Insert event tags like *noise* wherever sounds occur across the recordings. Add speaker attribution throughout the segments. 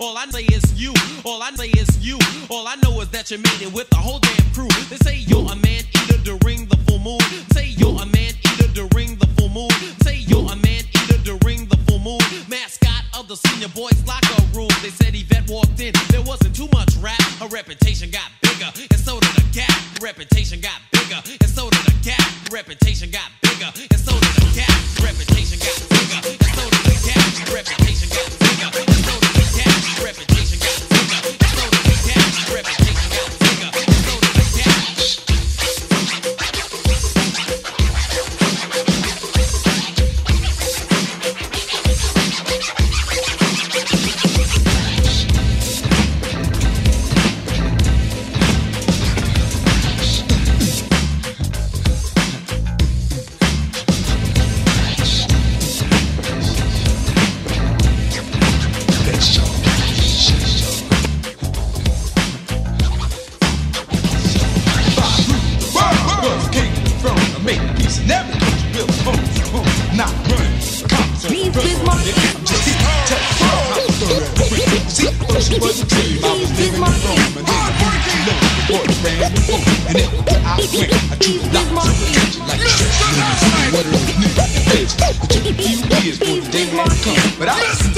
Speaker 1: All I say is you. All I say is you. All I know is that you made it with the whole damn crew. They say you're a man eater during the full moon. Say you're a man eater during the full moon. Say you're a man eater during the full moon. Mascot of the senior boys locker room. They said Yvette walked in. There wasn't too much rap. Her reputation got bigger, and so did the gap. Reputation got bigger, and so did the gap. Reputation got bigger, and so did the gap. Reputation got bigger, and so did the gap. Reputation
Speaker 2: But I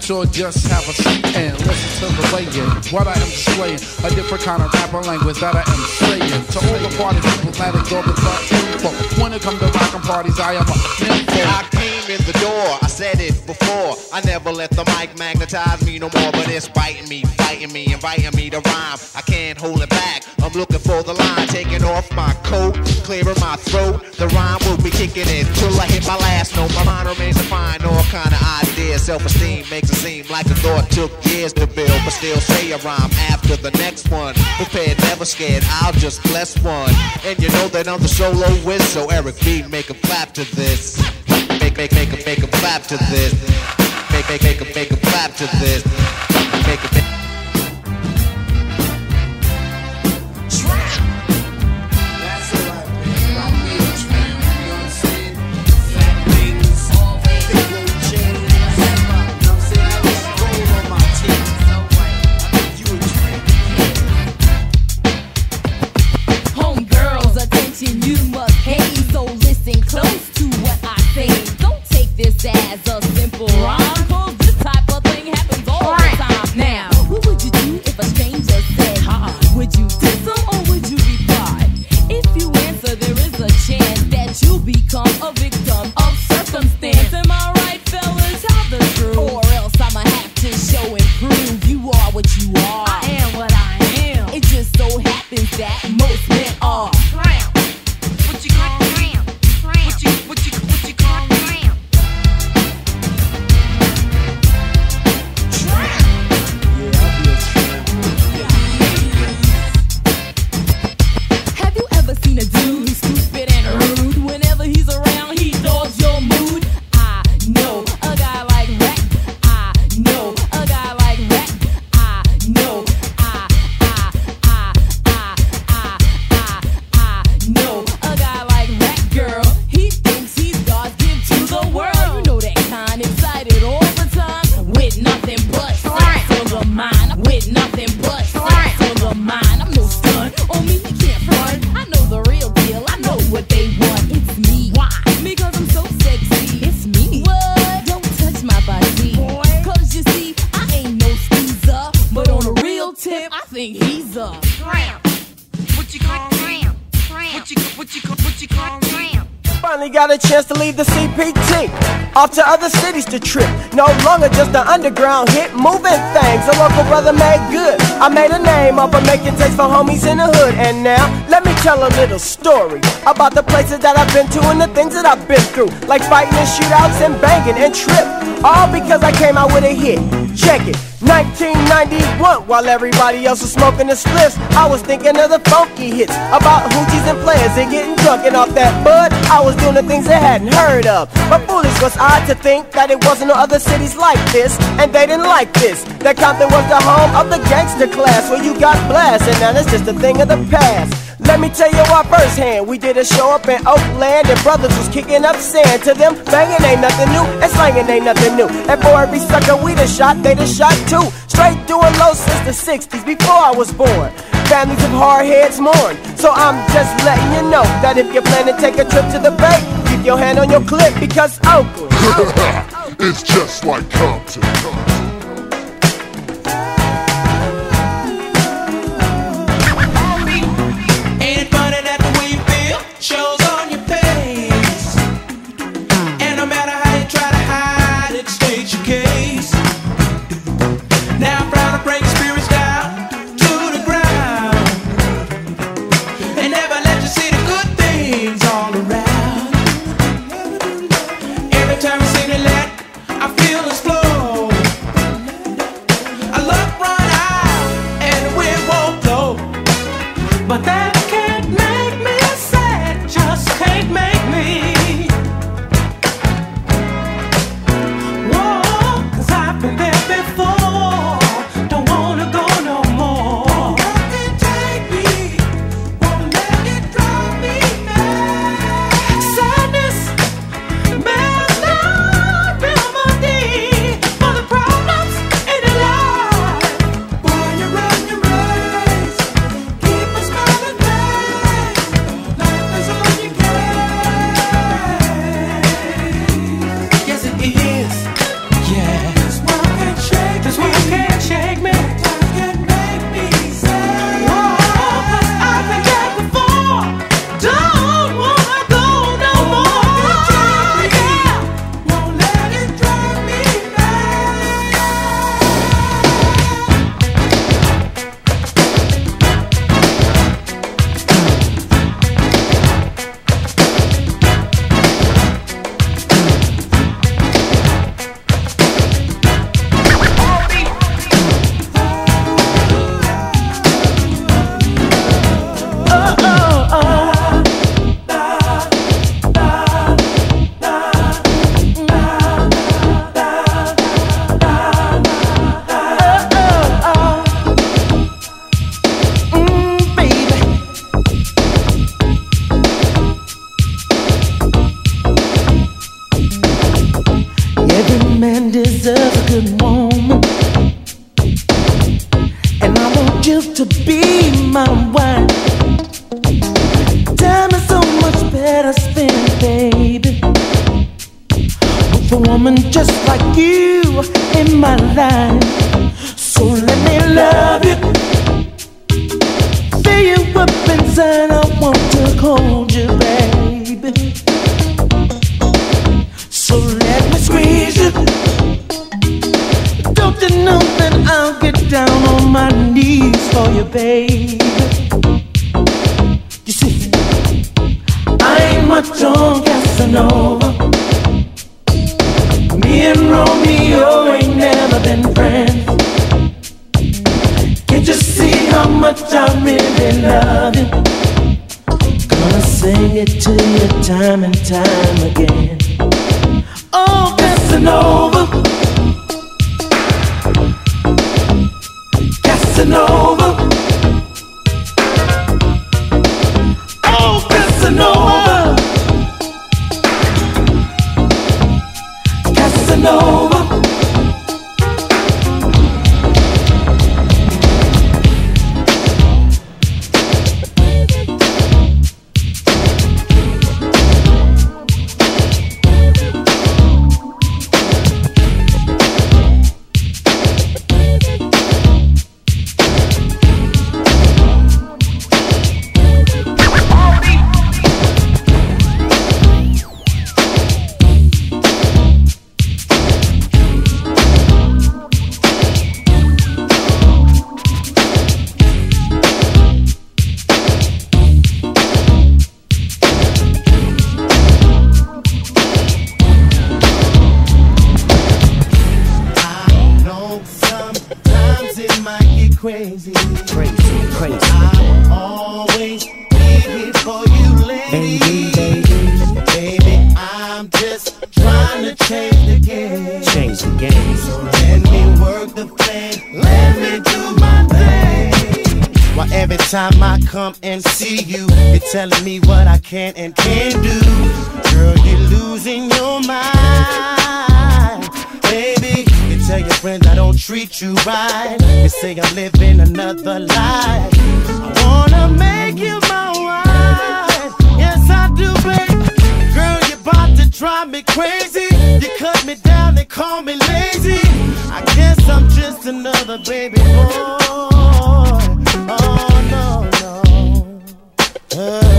Speaker 3: either or just have a seat and listen to the way-in. What I am displaying, a different kind of rapper language that I am saying. To all the party people that adore the thought info. When it comes to rockin' parties, I am a nympho.
Speaker 4: I came in the door, I said it before. I never let the mic magnetize me no more, but it's biting me, fighting me, inviting me to rhyme. I can't hold it back. I'm looking for the line, taking off my coat, clearing my throat. The rhyme will be kicking in till I hit my last note. My mind remains to find all kind of ideas. Self-esteem makes it seem like the thought took years to build, but still say a rhyme after the next one. Prepared, never scared. I'll just bless one, and you know that I'm the solo. So Eric B, make a clap to this. Make make a make a clap to this. Make make make a make a clap to this. Make a
Speaker 5: what you are. I am what I am. It just so happens that
Speaker 6: got a chance to leave the CPT. Off to other cities to trip. No longer just an underground hit, moving things. A local brother made good. I made a name off of making takes for homies in the hood. And now, let me tell a little story about the places that I've been to and the things that I've been through. Like fighting in shootouts and banging and trip. All because I came out with a hit. Check it. 1991, while everybody else was smoking the spliffs, I was thinking of the funky hits about hoochies and players and getting drunk and off that bud. I was doing the things they hadn't heard of. But foolish was I to think that it wasn't no other cities like this, and they didn't like this. That Compton was the home of the gangster class where you got blasted, and now it's just a thing of the past. Let me tell you what firsthand. We did a show up in Oakland and brothers was kicking up sand. To them, banging ain't nothing new and slanging ain't nothing new. And for every sucker we done shot, they done shot too. Straight doing low since the 60s before I was born. Families of hard heads mourn. So I'm just letting you know that if you plan to take a trip to the bay, keep your hand on your clip because Oakland. *laughs*
Speaker 7: it's just like Compton.
Speaker 8: But that
Speaker 9: woman just like you in my life. So let me love you. Fill you up inside. I want to hold you, baby. So let me squeeze you. Don't you know that I'll get down on my knees for you, baby? You see, I ain't much on Casanova. And Romeo ain't never been friends. Can't you see how much I really love you? Gonna sing it to you time and time again. Oh, Casanova. Casanova.
Speaker 10: Time I come and see you, you're telling me what I can and can't do. Girl, you're losing your mind, baby. You tell your friends I don't treat you right. You say I'm living another life. I wanna make you my wife. Yes, I do, baby. Girl, you're about to drive me crazy. You cut me down and call me lazy. I guess I'm just another baby boy. Oh,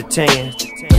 Speaker 10: The
Speaker 11: 10.